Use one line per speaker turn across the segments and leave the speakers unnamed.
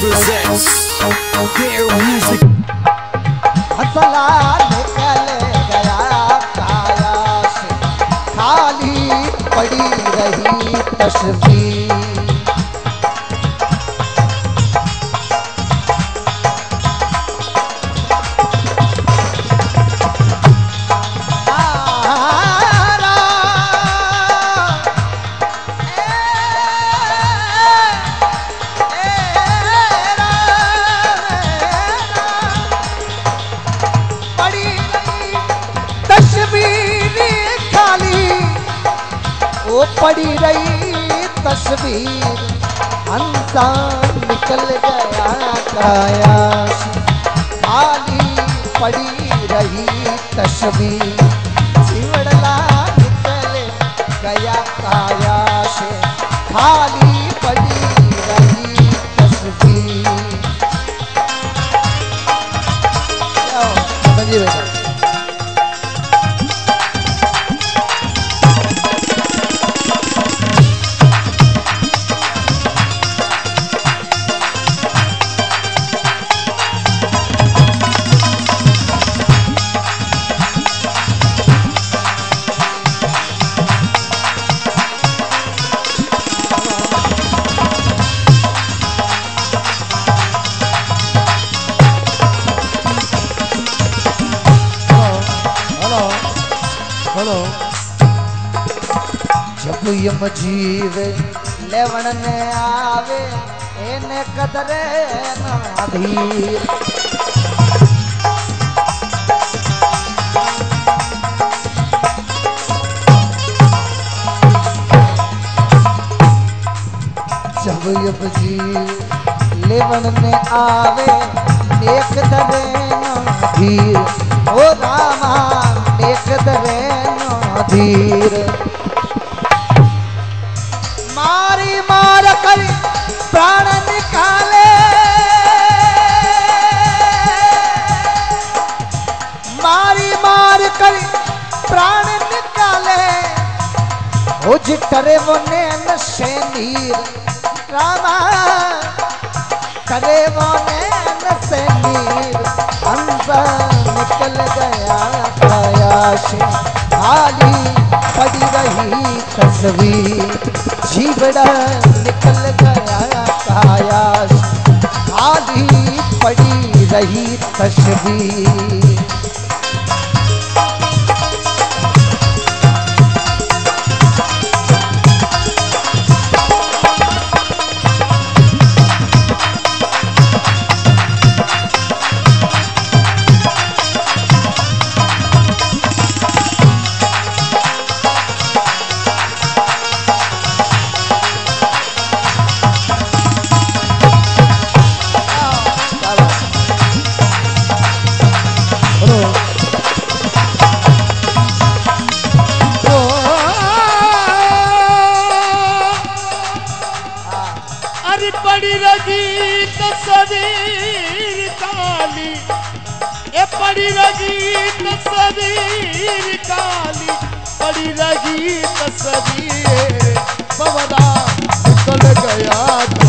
presents their music.
हसला निकल गया काया से खाली पड़ी रही तस्वीर तस्वीर अंता निकल गया काया। खाली पड़ी रही तस्वीर सिमड़ला निकल गया काया से। खाली हेलो जब यम जीवे लेवण ने आवे, एने कदरे ना धीर जब यम जीव लेवण ने आवे। एक दरे ना धीर मारी मार कर प्राण निकाले। मारी मार कर प्राण निकाले। उज करे वो नैन से नीर रामा, करे वो नैन से नीर अंदर निकल गया से खाली पड़ी रही तस्वीर। जीवड़ा निकल गया काया से खाली पड़ी रही तस्वीर।
ए पड़ी रही तस्वीर काली पड़ी रही तस्वीर। बवदा निकल गया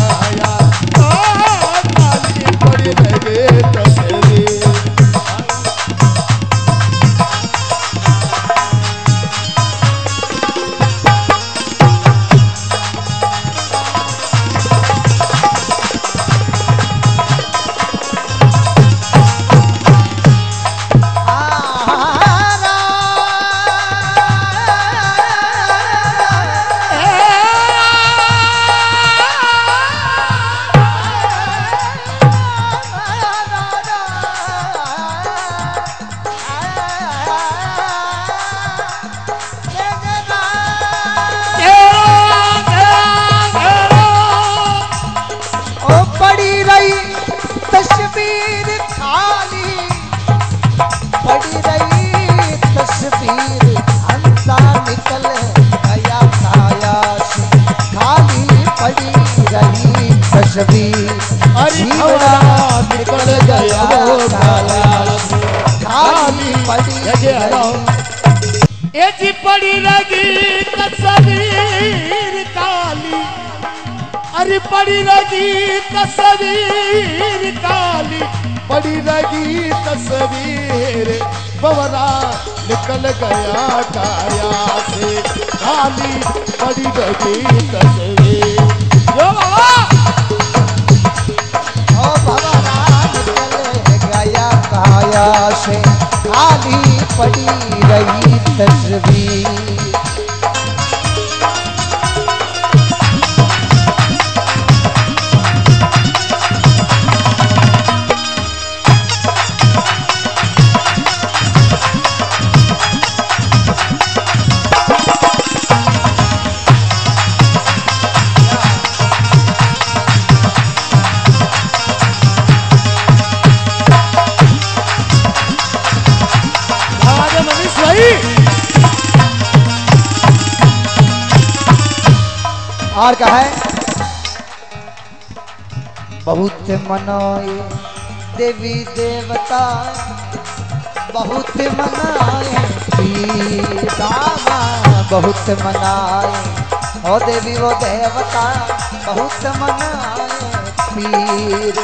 तस्वीर
निकल गया खाली पड़ी
ए जी पड़ी लगी तस्वीर काली। अरे पड़ी लगी तस्वीर काली। पड़ी रही तस्वीर बवरा निकल गया काया से। काली पड़ी रही तस्वीर
पड़ी रही तस्वीर। और का है। बहुत मनाए देवी देवता, बहुत मनाए सीतामा बहुत मनाए ओ देवी वो देवता, बहुत मनाए पीर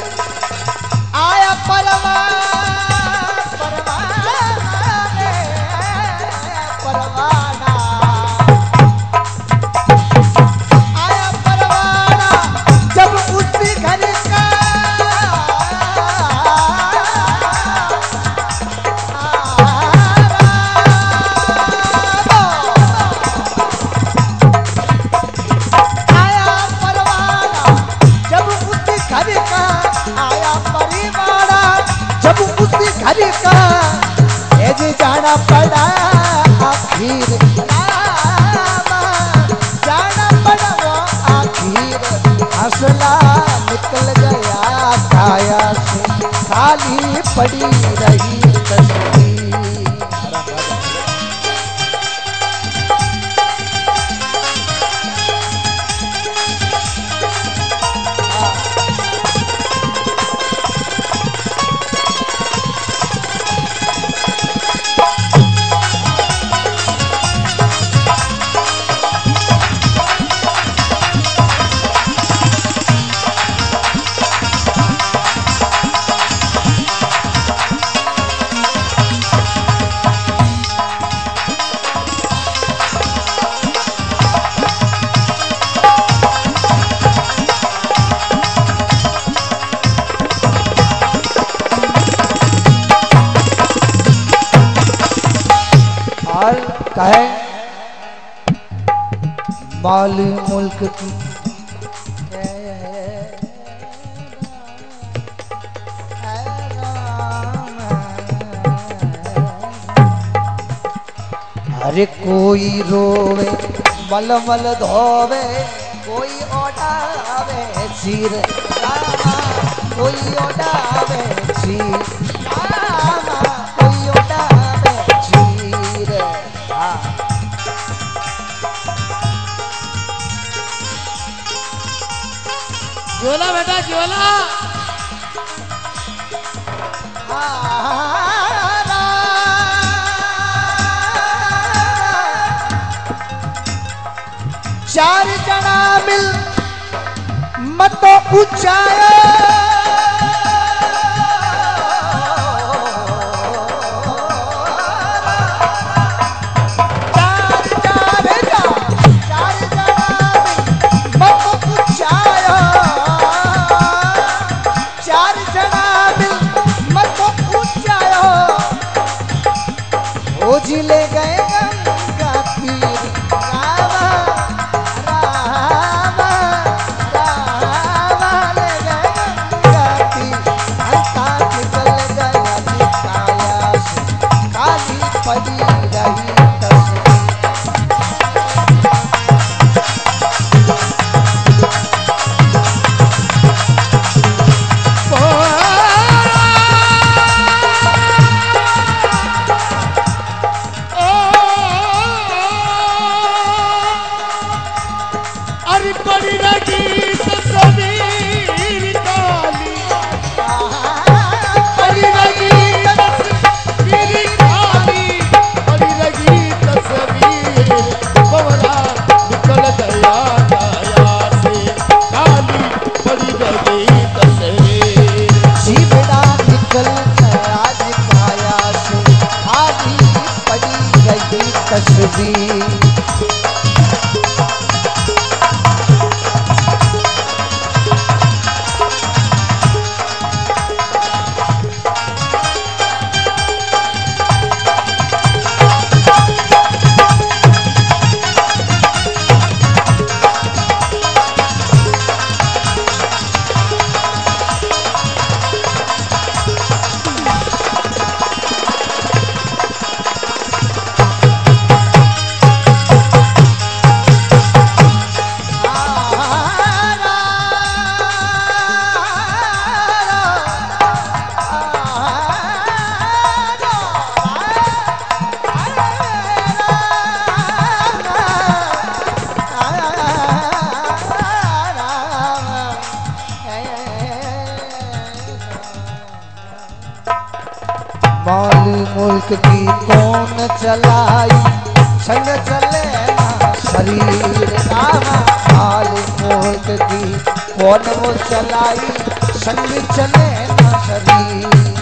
पड़ा आखिर पड़ा वो आखिर हंसला निकल से। खाली पड़ी रही तस्वीर। माल मुल्क की। अरे कोई रोवे मल मल धोवे कोई ओढ़ावे सिर कोई ओढ़ावे।
बेटा
चार जना मिल मत ऊंचाया ओ जी ले गए माल मुल्क की कौन चलाई? संग चले शरीर नामा माल मुल्क की कौन वो चलाई? संग चले ना शरीर।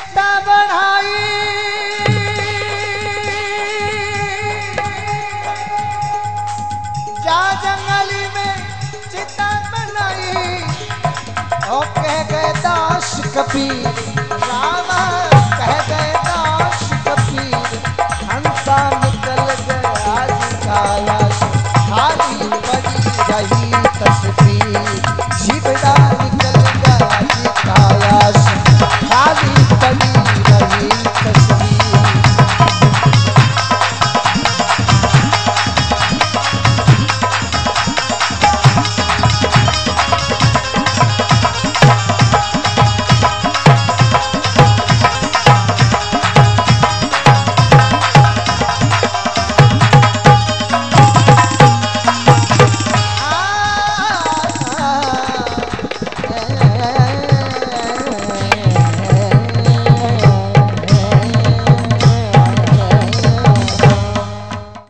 सीता बढ़ाई। जा जंगली में चिता बनाई। ओ कह गए दास कपि राम कह गए दास कपि हंसा